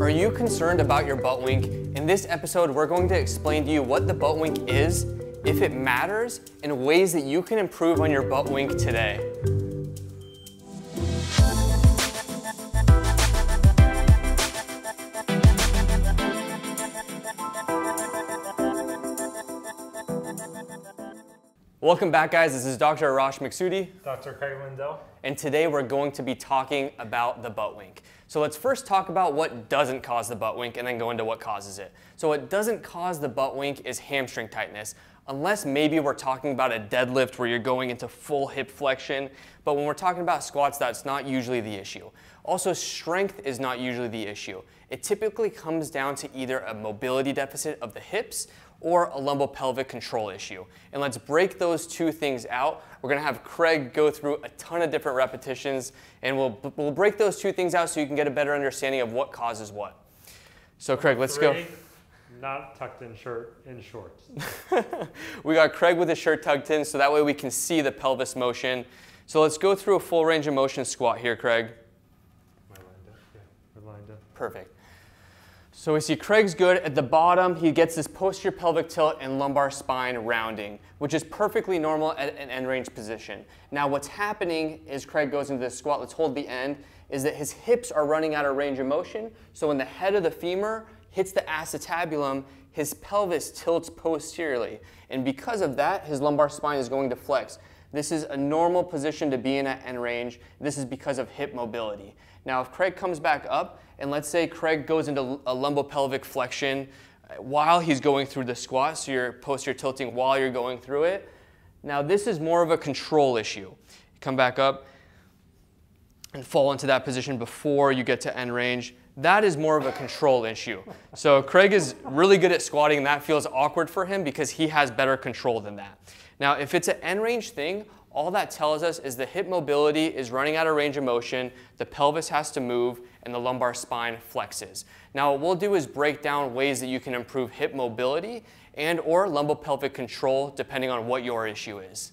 Are you concerned about your butt wink? In this episode, we're going to explain to you what the butt wink is, if it matters, and ways that you can improve on your butt wink today. Welcome back, guys. This is Dr. Arash Maksudi. Dr. Craig Lindell. And today we're going to be talking about the butt wink. So let's first talk about what doesn't cause the butt wink and then go into what causes it. So what doesn't cause the butt wink is hamstring tightness, unless maybe we're talking about a deadlift where you're going into full hip flexion. But when we're talking about squats, that's not usually the issue. Also, strength is not usually the issue. It typically comes down to either a mobility deficit of the hips or a lumbopelvic control issue. And let's break those two things out. We're gonna have Craig go through a ton of different repetitions and we'll, we'll break those two things out so you can get a better understanding of what causes what. So Craig, let's go. Not tucked in shirt, in shorts. we got Craig with his shirt tucked in so that way we can see the pelvis motion. So let's go through a full range of motion squat here, Craig. Am I lined up? Yeah, we're lined up. Perfect. So we see Craig's good. At the bottom, he gets this posterior pelvic tilt and lumbar spine rounding, which is perfectly normal at an end range position. Now what's happening is Craig goes into this squat, let's hold the end, is that his hips are running out of range of motion. So when the head of the femur hits the acetabulum, his pelvis tilts posteriorly. And because of that, his lumbar spine is going to flex. This is a normal position to be in at end range. This is because of hip mobility. Now, if Craig comes back up, and let's say Craig goes into a lumbopelvic flexion uh, while he's going through the squat, so you're posterior tilting while you're going through it. Now, this is more of a control issue. Come back up and fall into that position before you get to end range. That is more of a control issue. So Craig is really good at squatting and that feels awkward for him because he has better control than that. Now, if it's an end range thing, all that tells us is the hip mobility is running out of range of motion, the pelvis has to move, and the lumbar spine flexes. Now what we'll do is break down ways that you can improve hip mobility and or lumbopelvic control depending on what your issue is.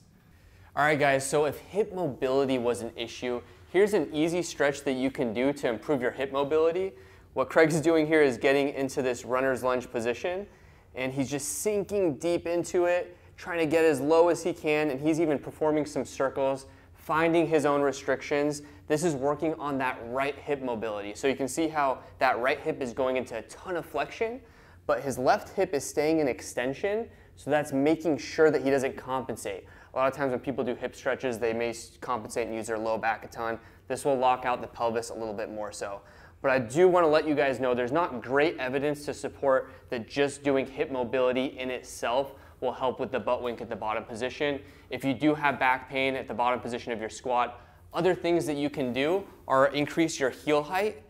All right guys, so if hip mobility was an issue, here's an easy stretch that you can do to improve your hip mobility. What Craig's doing here is getting into this runner's lunge position and he's just sinking deep into it trying to get as low as he can, and he's even performing some circles, finding his own restrictions. This is working on that right hip mobility. So you can see how that right hip is going into a ton of flexion, but his left hip is staying in extension, so that's making sure that he doesn't compensate. A lot of times when people do hip stretches, they may compensate and use their low back a ton. This will lock out the pelvis a little bit more so. But I do want to let you guys know there's not great evidence to support that just doing hip mobility in itself will help with the butt wink at the bottom position. If you do have back pain at the bottom position of your squat, other things that you can do are increase your heel height.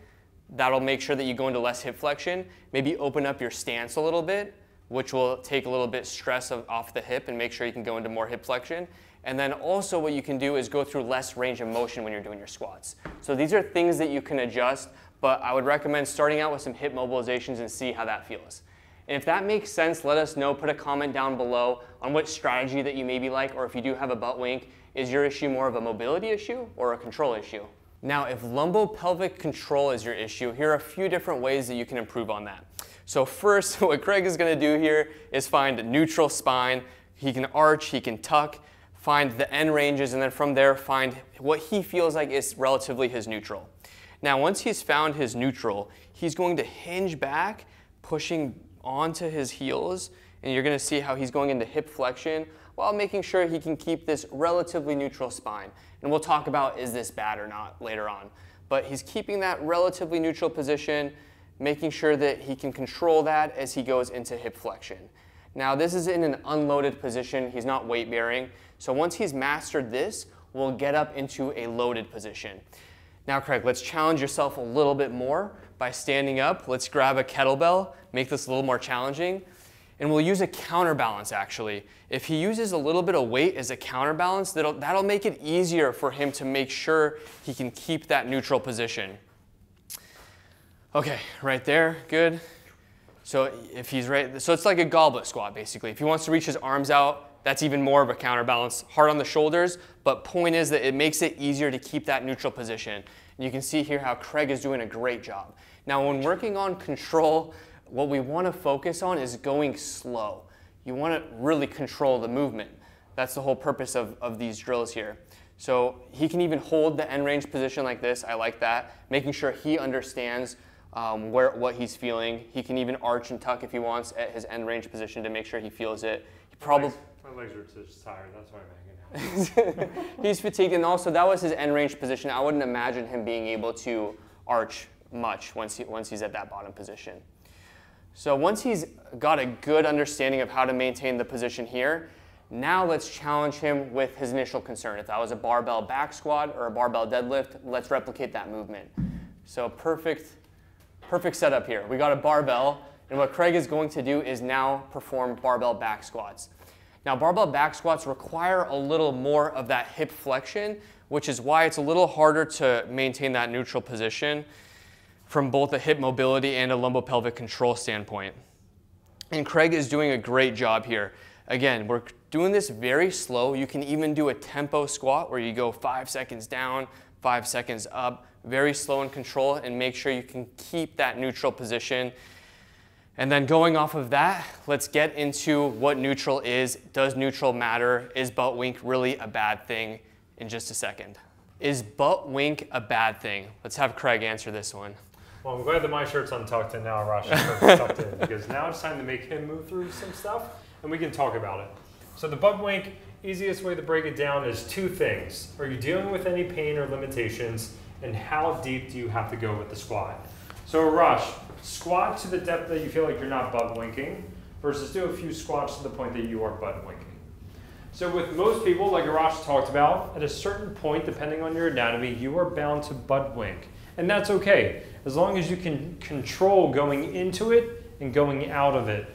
That'll make sure that you go into less hip flexion. Maybe open up your stance a little bit, which will take a little bit stress of, off the hip and make sure you can go into more hip flexion. And then also what you can do is go through less range of motion when you're doing your squats. So these are things that you can adjust, but I would recommend starting out with some hip mobilizations and see how that feels. And if that makes sense, let us know. Put a comment down below on what strategy that you maybe like, or if you do have a butt wink, is your issue more of a mobility issue or a control issue? Now, if lumbopelvic control is your issue, here are a few different ways that you can improve on that. So first, what Craig is gonna do here is find neutral spine. He can arch, he can tuck, find the end ranges, and then from there find what he feels like is relatively his neutral. Now, once he's found his neutral, he's going to hinge back, pushing onto his heels and you're going to see how he's going into hip flexion while making sure he can keep this relatively neutral spine. And we'll talk about is this bad or not later on. But he's keeping that relatively neutral position, making sure that he can control that as he goes into hip flexion. Now this is in an unloaded position, he's not weight bearing. So once he's mastered this, we'll get up into a loaded position. Now Craig, let's challenge yourself a little bit more by standing up. Let's grab a kettlebell make this a little more challenging. And we'll use a counterbalance actually. If he uses a little bit of weight as a counterbalance, that'll, that'll make it easier for him to make sure he can keep that neutral position. Okay, right there, good. So if he's right, so it's like a goblet squat basically. If he wants to reach his arms out, that's even more of a counterbalance. Hard on the shoulders, but point is that it makes it easier to keep that neutral position. And you can see here how Craig is doing a great job. Now, when working on control, what we want to focus on is going slow. You want to really control the movement. That's the whole purpose of, of these drills here. So he can even hold the end range position like this. I like that. Making sure he understands um, where what he's feeling. He can even arch and tuck if he wants at his end range position to make sure he feels it. He probably my legs are just tired. That's why I'm hanging out. he's fatigued, and also that was his end range position. I wouldn't imagine him being able to arch much once he once he's at that bottom position. So once he's got a good understanding of how to maintain the position here, now let's challenge him with his initial concern. If that was a barbell back squat or a barbell deadlift, let's replicate that movement. So perfect, perfect setup here. We got a barbell, and what Craig is going to do is now perform barbell back squats. Now barbell back squats require a little more of that hip flexion, which is why it's a little harder to maintain that neutral position from both a hip mobility and a lumbopelvic control standpoint. And Craig is doing a great job here. Again, we're doing this very slow. You can even do a tempo squat where you go five seconds down, five seconds up, very slow and control, and make sure you can keep that neutral position. And then going off of that, let's get into what neutral is. Does neutral matter? Is butt wink really a bad thing in just a second? Is butt wink a bad thing? Let's have Craig answer this one. Well, I'm glad that my shirt's untucked and now Rosh's shirt's tucked in because now it's time to make him move through some stuff and we can talk about it. So the butt wink, easiest way to break it down is two things. Are you dealing with any pain or limitations and how deep do you have to go with the squat? So Rush, squat to the depth that you feel like you're not butt winking versus do a few squats to the point that you are butt winking. So with most people, like Arash talked about, at a certain point, depending on your anatomy, you are bound to butt wink. And that's okay as long as you can control going into it and going out of it.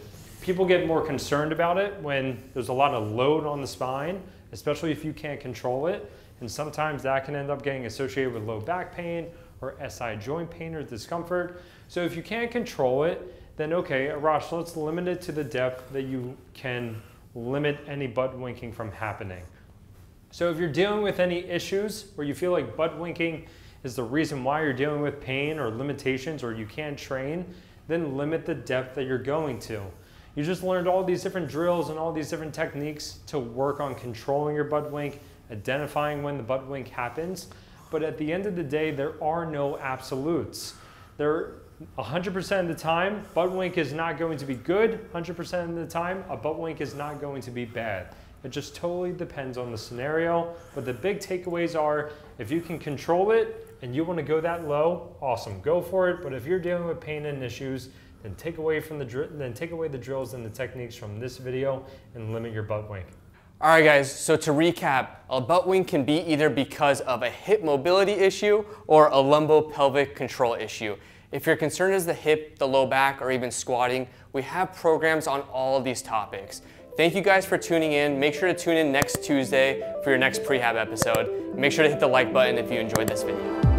People get more concerned about it when there's a lot of load on the spine, especially if you can't control it. And sometimes that can end up getting associated with low back pain or SI joint pain or discomfort. So if you can't control it, then okay, Arash, let's limit it to the depth that you can limit any butt winking from happening. So if you're dealing with any issues where you feel like butt winking is the reason why you're dealing with pain or limitations or you can't train, then limit the depth that you're going to. You just learned all these different drills and all these different techniques to work on controlling your butt wink, identifying when the butt wink happens. But at the end of the day, there are no absolutes. There 100% of the time, butt wink is not going to be good. 100% of the time, a butt wink is not going to be bad. It just totally depends on the scenario. But the big takeaways are if you can control it, and you want to go that low, awesome, go for it. But if you're dealing with pain and issues, then take away from the then take away the drills and the techniques from this video and limit your butt wink. All right, guys, so to recap, a butt wink can be either because of a hip mobility issue or a lumbopelvic control issue. If your concern is the hip, the low back, or even squatting, we have programs on all of these topics. Thank you guys for tuning in. Make sure to tune in next Tuesday for your next prehab episode. Make sure to hit the like button if you enjoyed this video.